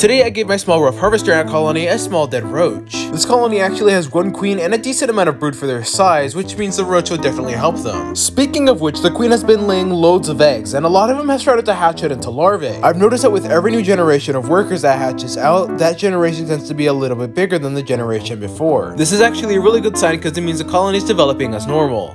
Today I gave my small rough harvester ant colony a small dead roach. This colony actually has one queen and a decent amount of brood for their size, which means the roach will definitely help them. Speaking of which, the queen has been laying loads of eggs, and a lot of them have started to hatch out into larvae. I've noticed that with every new generation of workers that hatches out, that generation tends to be a little bit bigger than the generation before. This is actually a really good sign because it means the colony is developing as normal.